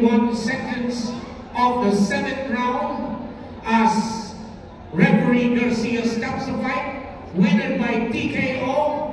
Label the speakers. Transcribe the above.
Speaker 1: 31 seconds of the seventh round as referee Garcia stops the fight, winner by TKO,